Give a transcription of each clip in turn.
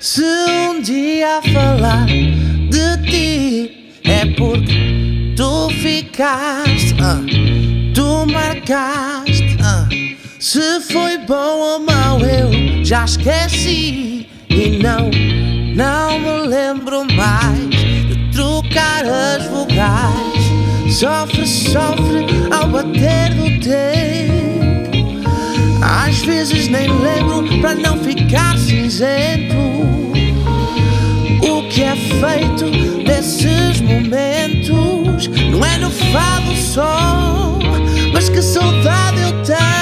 Se um dia falar de ti é porque tu ficaste, ah, tu marcaste. ah. Se foi bom ou mau eu já esqueci e não, não me lembro mais de trocar as vogais. Sofre, sofre ao bater do tempo. Às vezes nem lembro para não ficar cinzento. O que é feito desses momentos não é no fado só, mas que saudade eu tenho.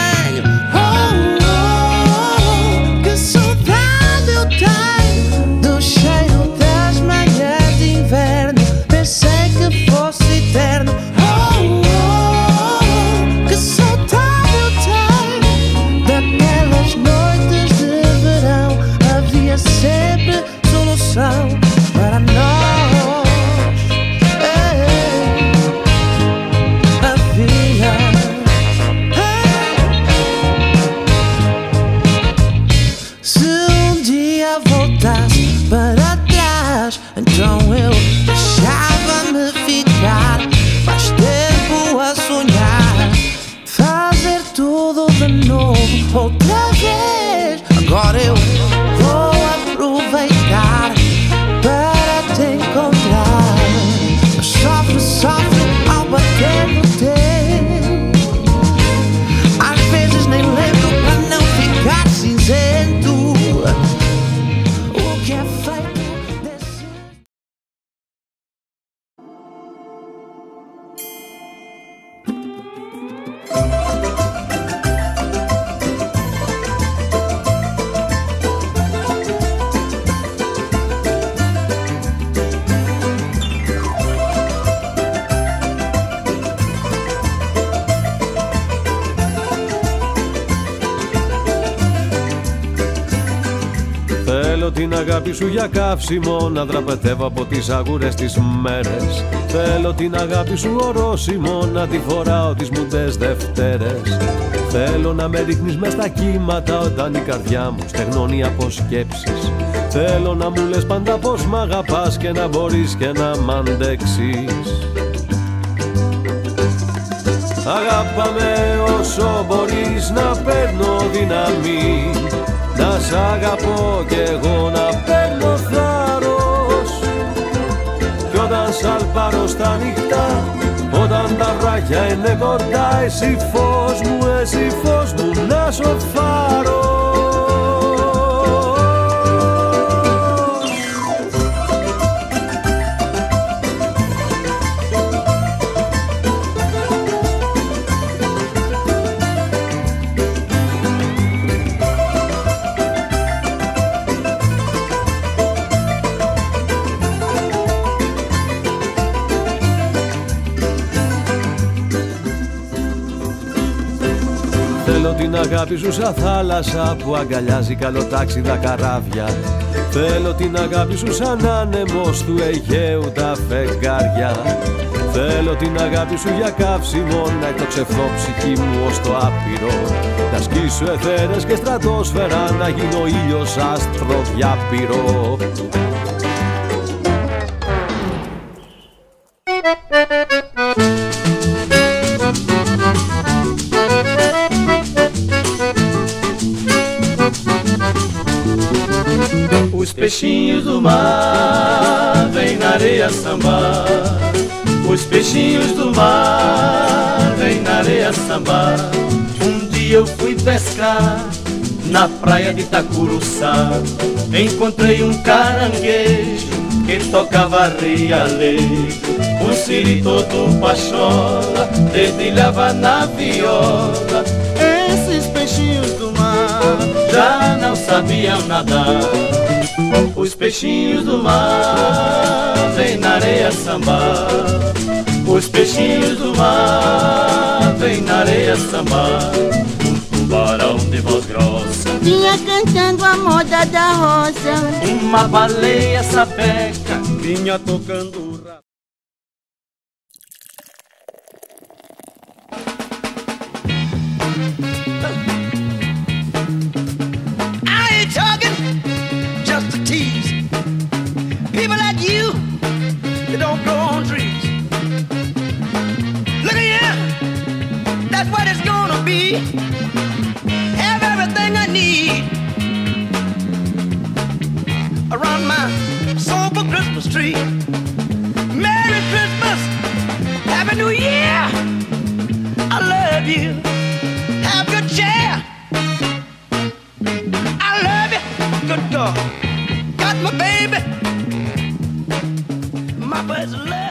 Novo outra vez. Agora eu αγάπη σου για καύσιμο Να δραπετεύω από τις αγούρες τις μέρες. Θέλω την αγάπη σου ορόσημο Να τη φοράω τις μουντές Δευτέρες. Θέλω να με ρίχνεις μες στα κύματα Όταν η καρδιά μου στεγνώνει από σκέψεις. Θέλω να μου λες πάντα πως μ' αγαπάς Και να μπορείς και να μ' αντέξεις. Αγάπαμε όσο μπορείς να παίρνω δύναμη Να σ' αγαπώ κι εγώ να παίρνω θάρρος. Κι όταν σαλπάρω στα νυχτά Όταν τα βράχια είναι κοντά Εσύ φως μου, εσύ φως μου να σοφάρω αγάπη σου σαν θάλασσα που αγκαλιάζει καλοτάξιδα καράβια. Θέλω την αγάπη σου σαν άνεμος του Αιγαίου τα φεγγάρια. Θέλω την αγάπη σου για καύσιμο να εκτοξευθώ ψυχή μου ως το άπειρο. Να σκίσω εθέρες και στρατόσφαιρα να γίνω ήλιος άστρο διάπειρο peixinhos do mar vêm na areia sambar. Os peixinhos do mar vêm na areia sambar. Um dia eu fui pescar na praia de Itacuruçá. Encontrei um caranguejo que tocava alegre. Um siri todo pachola dedilhava na viola. Esses peixinhos do mar já não sabiam nadar. Os peixinhos do mar vêm na areia sambar. Os peixinhos do mar vêm na areia sambar. Um tubarão de voz grossa, Vinha cantando a moda da rosa. uma baleia sapeca vinha tocando Have everything I need around my sober Christmas tree. Merry Christmas, Happy New Year. I love you. Have good chair. I love you. Good God. Got my baby. My best love.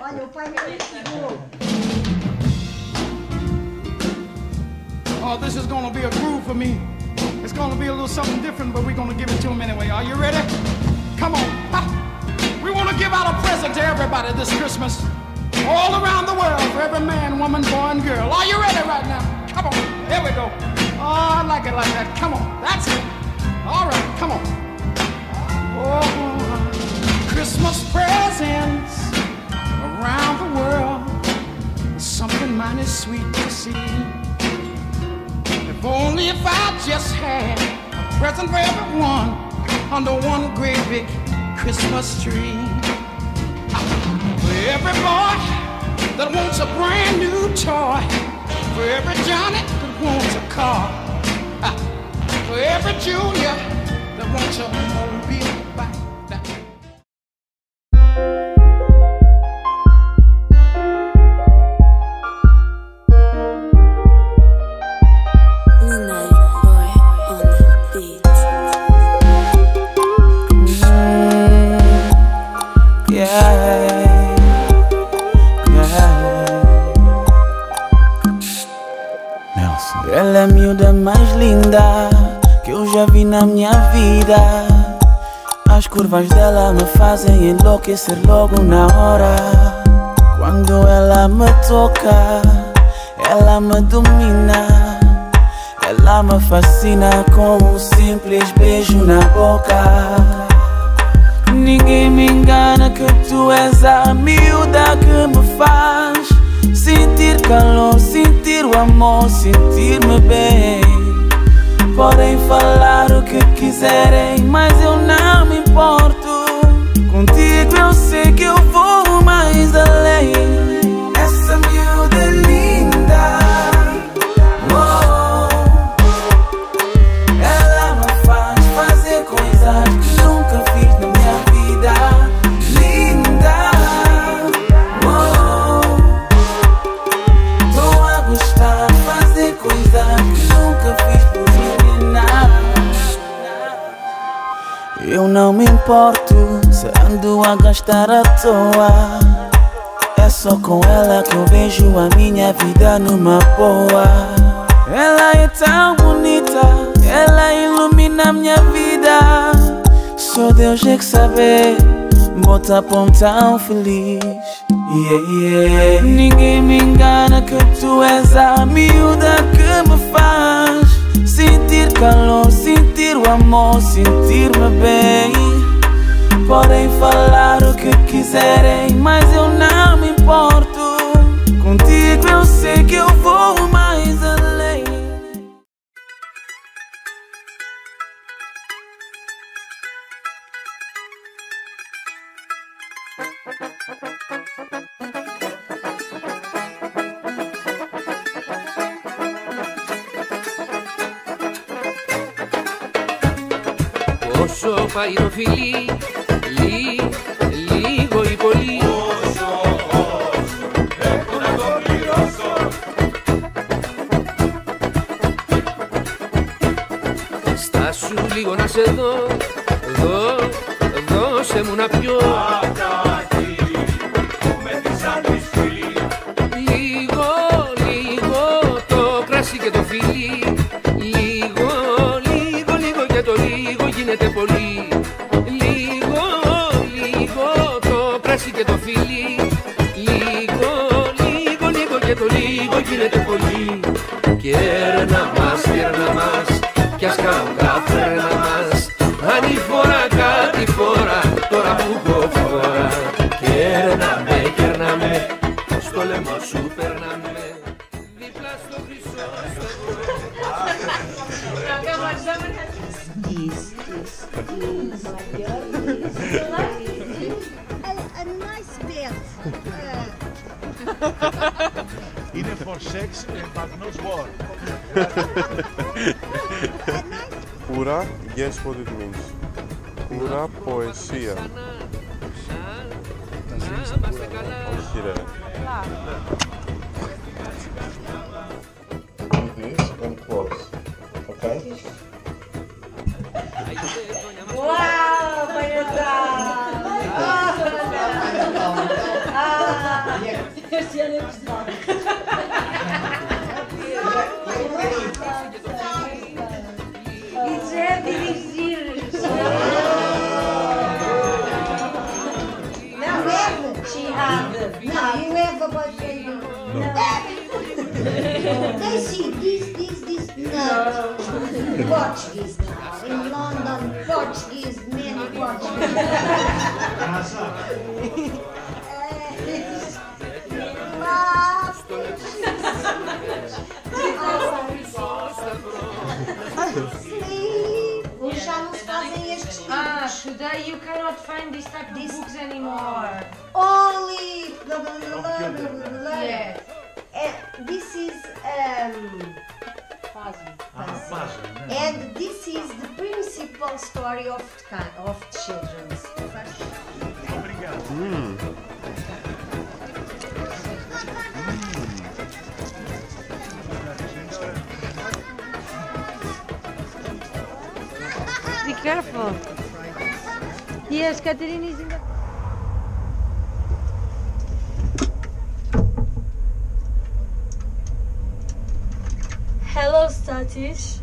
Olha, o pai. Oh, this is gonna be a groove for me. It's gonna be a little something different, but we're gonna give it to them anyway. Are you ready? Come on. Ha! We wanna give out a present to everybody this Christmas. All around the world, for every man, woman, boy, and girl. Are you ready right now? Come on. Here we go. Oh, I like it like that. Come on. That's it. Just had a present for everyone under one great big Christmas tree. For every boy that wants a brand new toy. For every Johnny that wants a car. For every Junior that wants a mobile bike. Ela é a miúda mais linda que eu já vi na minha vida. As curvas dela me fazem enlouquecer logo na hora. Quando ela me toca, ela me domina. Ela me fascina com um simples beijo na boca. Ninguém me engana que tu és a miúda que me faz amor, sentir-me bem. Podem falar o que quiserem, mas eu não me importo. Contigo eu sei que eu vou importo se ando a gastar à toa. É só com ela que eu vejo a minha vida numa boa. Ela é tão bonita, ela ilumina minha vida. Só Deus é que sabe, bota pão tão feliz. Yeah, yeah. Ninguém me engana que tu és a miúda que me faz sentir calor, sentir o amor, sentir-me bem. Podem falar o que quiserem, mas eu não me importo. Contigo eu sei que eu vou mais além. Posso pai un figlio λίγο ή πολύ. Όσο, όσο, έχω να το πληρώσω Στάσου λίγο να σε δω, δω, δώσε μου να πιω. Απ' τα που με τις άλλες φίλοι Λίγο, λίγο το κρασί και το φίλι γίνεται πολύ. Και έρνα μας, έρνα μας κι ας κάνω αν η φορά κάτι φορά τώρα που έχω φορά. Και έρνα με, και έρνα με στο λαιμό σου περνά με δίπλα στο χρυσό στο Yes, yes, Είναι for sex but not war. Ura, guess what it means. Ura, ποεσία. Όχι ρε. English and quotes. Okay? Uau, palhaçada! Ah, este ano é pessoal. No. See this, this, this. No. Portuguese now. In London, Portuguese, many Portuguese. Os já não se fazem estes tipos. Ah, today you cannot find this type of books anymore. Only blah, blah, blah, blah, blah, blah, blah. Yes. one story of, of children's. First. Mm. Be careful. Yes, Katerina is in the... Hello, Satish.